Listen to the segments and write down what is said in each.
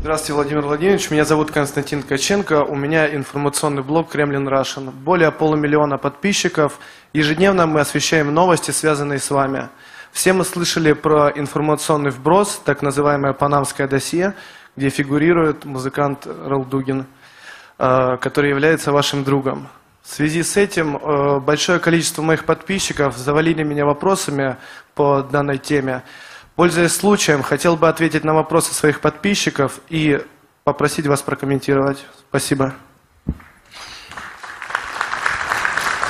Здравствуйте, Владимир Владимирович. Меня зовут Константин Ткаченко. У меня информационный блог Кремлин Russian. Более полумиллиона подписчиков. Ежедневно мы освещаем новости, связанные с вами. Все мы слышали про информационный вброс, так называемое панамское досье, где фигурирует музыкант Ралдугин, э, который является вашим другом. В связи с этим э, большое количество моих подписчиков завалили меня вопросами по данной теме. Пользуясь случаем, хотел бы ответить на вопросы своих подписчиков и попросить вас прокомментировать. Спасибо.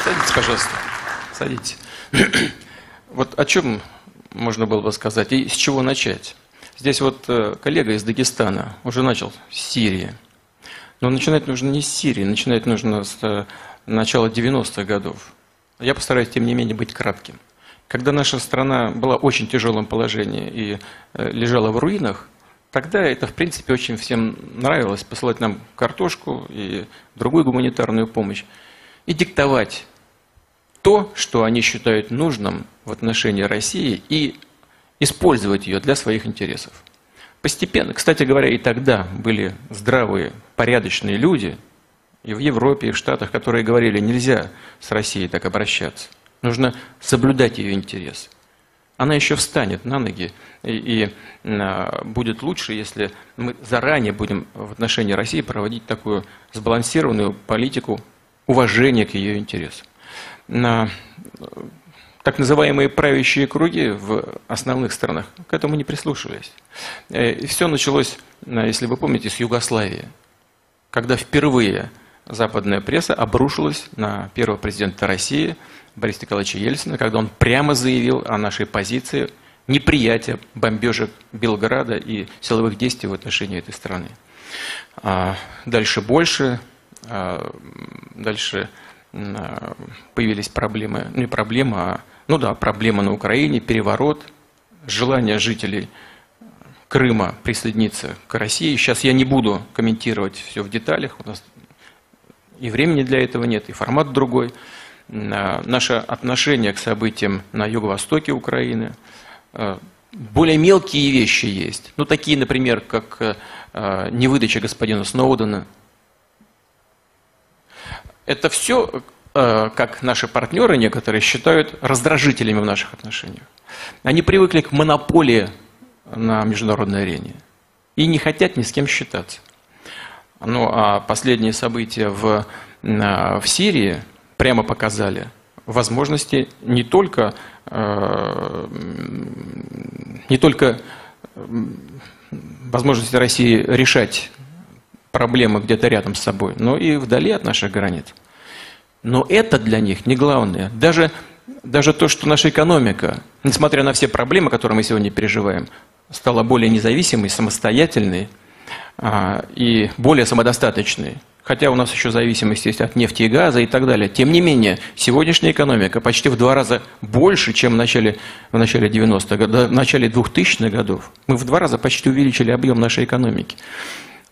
Садитесь, пожалуйста. Садитесь. Вот о чем можно было бы сказать и с чего начать? Здесь вот э, коллега из Дагестана уже начал с Сирии. Но начинать нужно не с Сирии, начинать нужно с э, начала 90-х годов. Я постараюсь, тем не менее, быть кратким. Когда наша страна была в очень тяжелом положении и э, лежала в руинах, тогда это, в принципе, очень всем нравилось, посылать нам картошку и другую гуманитарную помощь, и диктовать то, что они считают нужным в отношении России, и использовать ее для своих интересов. Постепенно, кстати говоря, и тогда были здравые, порядочные люди, и в Европе, и в Штатах, которые говорили, нельзя с Россией так обращаться. Нужно соблюдать ее интерес. Она еще встанет на ноги, и, и а, будет лучше, если мы заранее будем в отношении России проводить такую сбалансированную политику уважения к ее интересам. На так называемые правящие круги в основных странах к этому не прислушивались. Э, и все началось, э, если вы помните, с Югославии, когда впервые западная пресса обрушилась на первого президента России – Бориса Николаевича Ельцина, когда он прямо заявил о нашей позиции неприятия бомбежек Белграда и силовых действий в отношении этой страны. А дальше больше, а дальше а, появились проблемы, ну не проблемы, а, ну да, проблема на Украине, переворот, желание жителей Крыма присоединиться к России. Сейчас я не буду комментировать все в деталях, у нас и времени для этого нет, и формат другой наше отношение к событиям на юго-востоке Украины. Э, более мелкие вещи есть. Ну, такие, например, как э, невыдача господина Сноудена. Это все, э, как наши партнеры некоторые считают раздражителями в наших отношениях. Они привыкли к монополии на международной арене и не хотят ни с кем считаться. Ну, а последние события в, в Сирии – прямо показали возможности не только, э, не только возможности России решать проблемы где-то рядом с собой, но и вдали от наших границ. Но это для них не главное. Даже, даже то, что наша экономика, несмотря на все проблемы, которые мы сегодня переживаем, стала более независимой, самостоятельной а, и более самодостаточной – хотя у нас еще зависимость есть от нефти и газа и так далее. Тем не менее, сегодняшняя экономика почти в два раза больше, чем в начале, в начале 90-х годов, в начале 2000-х годов. Мы в два раза почти увеличили объем нашей экономики.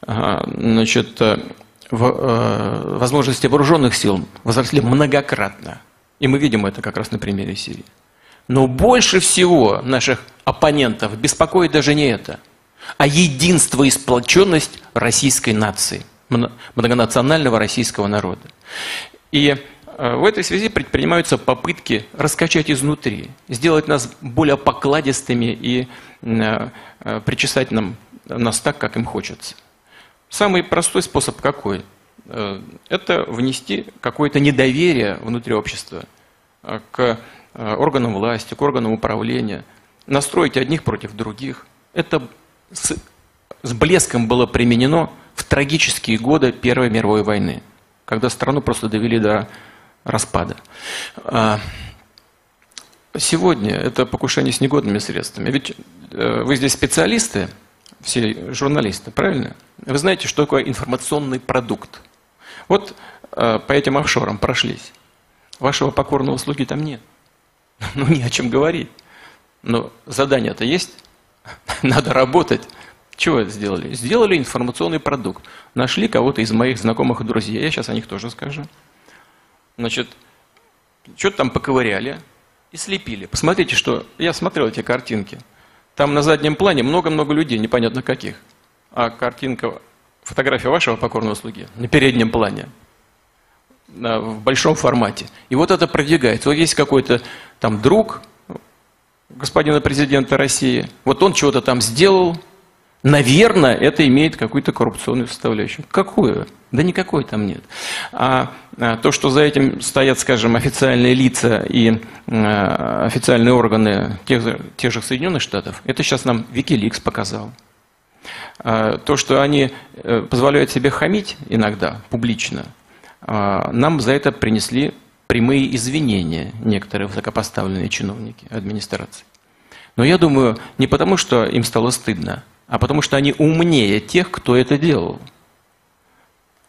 Значит, э, э, возможности вооруженных сил возросли многократно. И мы видим это как раз на примере Сирии. Но больше всего наших оппонентов беспокоит даже не это, а единство и сплоченность российской нации – многонационального российского народа. И э, в этой связи предпринимаются попытки раскачать изнутри, сделать нас более покладистыми и э, э, причесать нам, нас так, как им хочется. Самый простой способ какой? Это внести какое-то недоверие внутри общества к органам власти, к органам управления, настроить одних против других. Это с, с блеском было применено в трагические годы Первой мировой войны, когда страну просто довели до распада. А, сегодня это покушение с негодными средствами. Ведь э, вы здесь специалисты, все журналисты, правильно? Вы знаете, что такое информационный продукт. Вот э, по этим офшорам прошлись. Вашего покорного слуги там нет. Ну, не о чем говорить. Но задание-то есть. Надо работать. Чего сделали? Сделали информационный продукт. Нашли кого-то из моих знакомых и друзей. Я сейчас о них тоже скажу. Значит, что-то там поковыряли и слепили. Посмотрите, что... Я смотрел эти картинки. Там на заднем плане много-много людей, непонятно каких. а картинка, фотография вашего покорного слуги на переднем плане, на- в большом формате. И вот это продвигается. Вот есть какой-то там друг господина президента России, вот он чего-то там сделал, наверное, это имеет какую-то коррупционную составляющую. Какую? Да никакой там нет. А, а, то, что за этим стоят, скажем, официальные лица и а, официальные органы тех, тех же Соединенных Штатов, это сейчас нам Wikileaks показал. А, То, что они э, позволяют себе хамить иногда, публично, нам за это принесли прямые извинения некоторые высокопоставленные чиновники администрации. Но я думаю, не потому, что им стало стыдно, а потому, что они умнее тех, кто это делал.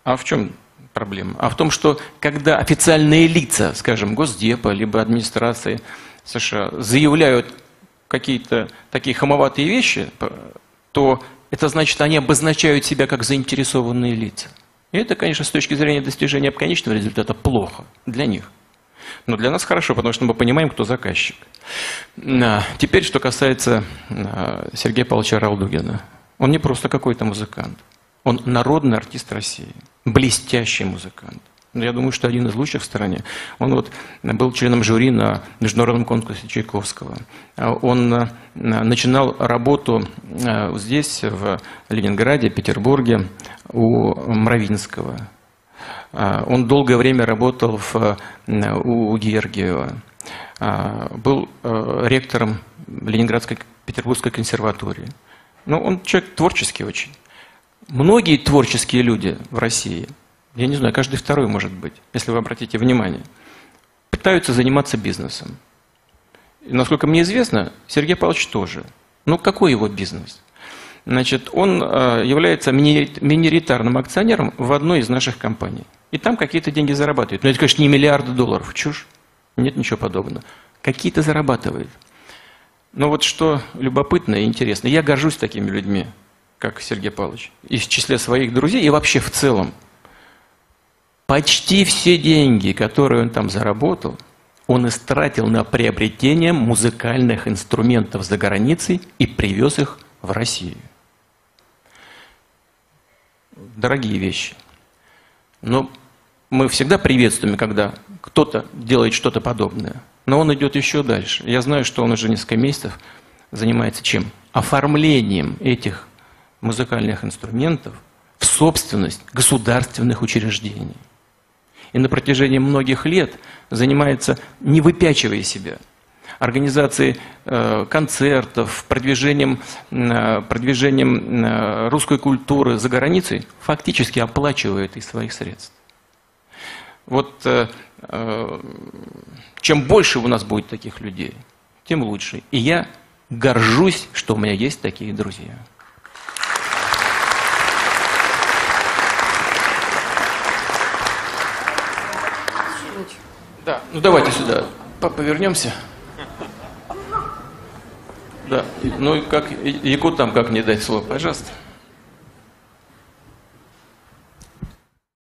А в чем проблема? А в том, что когда официальные лица, скажем, Госдепа, либо администрации США заявляют какие-то такие хамоватые вещи, то это значит, они обозначают себя как заинтересованные лица. И это, конечно, с точки зрения достижения конечного результата плохо для них. Но для нас хорошо, потому что мы понимаем, кто заказчик. А, Теперь, что касается а, Сергея Павловича Ралдугина. Он не просто какой-то музыкант. Он народный артист России. Блестящий музыкант. Ну, Я думаю, что один из лучших в стране. Он вот был членом жюри на международном конкурсе Чайковского. А Он а, начинал работу а, здесь, в Ленинграде, Петербурге, у Мравинского. А, Он долгое время работал в, э, у Гергиева. А, Был э, ректором Ленинградской Петербургской консерватории. Но он человек творческий очень. Многие творческие люди в России, я не знаю, каждый второй может быть, если вы обратите внимание, пытаются заниматься бизнесом. И, насколько мне известно, Сергей Павлович тоже. Ну, какой его бизнес? Значит, он э, является мини- миноритарным акционером в одной из наших компаний. И там какие-то деньги зарабатывает. Но это, конечно, не миллиарды долларов. Чушь. Нет ничего подобного. Какие-то зарабатывает. Но вот что любопытно и интересно, я горжусь такими людьми, как Сергей Павлович, и в числе своих друзей, и вообще в целом. Почти все деньги, которые он там заработал, он истратил на приобретение музыкальных инструментов за границей и привез их в Россию. Дорогие вещи. Но мы всегда приветствуем, когда кто-то делает что-то подобное. Но он идет еще дальше. Я знаю, что он уже несколько месяцев занимается чем? Оформлением этих музыкальных инструментов в собственность государственных учреждений. И на протяжении многих лет занимается, не выпячивая себя, организацией э, концертов, продвижением, э, продвижением э, русской культуры за границей, фактически оплачивает из своих средств. Вот чем больше у нас будет таких людей, тем лучше. И я горжусь, что у меня есть такие друзья. Да, ну давайте сюда по- повернемся. Да, ну и как, якут там как не дать слово, пожалуйста.